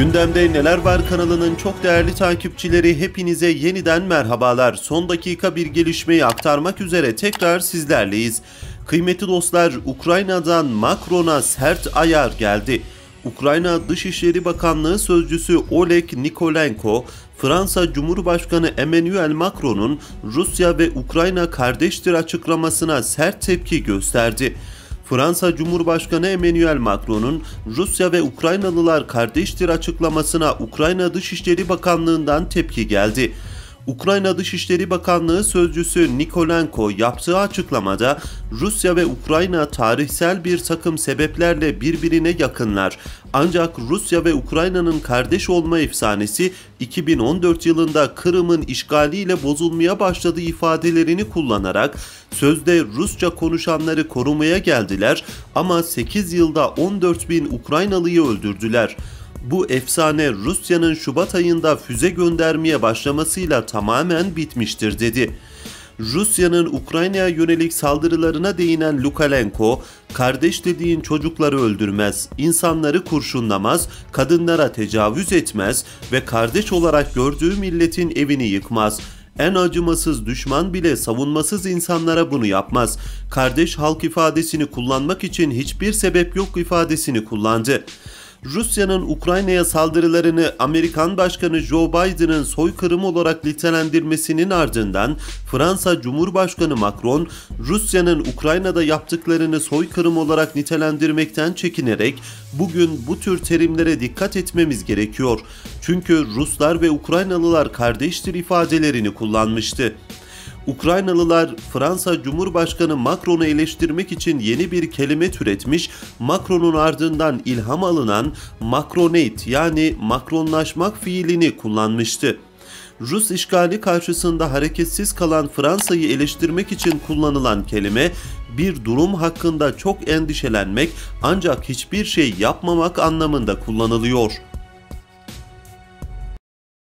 Gündemde Neler Var kanalının çok değerli takipçileri hepinize yeniden merhabalar. Son dakika bir gelişmeyi aktarmak üzere tekrar sizlerleyiz. Kıymetli dostlar Ukrayna'dan Macron'a sert ayar geldi. Ukrayna Dışişleri Bakanlığı Sözcüsü Oleg Nikolenko, Fransa Cumhurbaşkanı Emmanuel Macron'un Rusya ve Ukrayna kardeştir açıklamasına sert tepki gösterdi. Fransa Cumhurbaşkanı Emmanuel Macron'un Rusya ve Ukraynalılar kardeştir açıklamasına Ukrayna Dışişleri Bakanlığı'ndan tepki geldi. Ukrayna Dışişleri Bakanlığı sözcüsü Nikolenko yaptığı açıklamada Rusya ve Ukrayna tarihsel bir takım sebeplerle birbirine yakınlar. Ancak Rusya ve Ukrayna'nın kardeş olma efsanesi 2014 yılında Kırım'ın işgaliyle bozulmaya başladığı ifadelerini kullanarak sözde Rusça konuşanları korumaya geldiler ama 8 yılda 14 bin Ukraynalıyı öldürdüler bu efsane Rusya'nın Şubat ayında füze göndermeye başlamasıyla tamamen bitmiştir dedi. Rusya'nın Ukrayna'ya yönelik saldırılarına değinen Lukalenko, kardeş dediğin çocukları öldürmez, insanları kurşunlamaz, kadınlara tecavüz etmez ve kardeş olarak gördüğü milletin evini yıkmaz. En acımasız düşman bile savunmasız insanlara bunu yapmaz. Kardeş halk ifadesini kullanmak için hiçbir sebep yok ifadesini kullandı. Rusya'nın Ukrayna'ya saldırılarını Amerikan Başkanı Joe Biden'ın soykırım olarak nitelendirmesinin ardından Fransa Cumhurbaşkanı Macron, Rusya'nın Ukrayna'da yaptıklarını soykırım olarak nitelendirmekten çekinerek bugün bu tür terimlere dikkat etmemiz gerekiyor. Çünkü Ruslar ve Ukraynalılar kardeştir ifadelerini kullanmıştı. Ukraynalılar Fransa Cumhurbaşkanı Macron'u eleştirmek için yeni bir kelime türetmiş, Macron'un ardından ilham alınan Macronate yani Macronlaşmak fiilini kullanmıştı. Rus işgali karşısında hareketsiz kalan Fransa'yı eleştirmek için kullanılan kelime bir durum hakkında çok endişelenmek ancak hiçbir şey yapmamak anlamında kullanılıyor.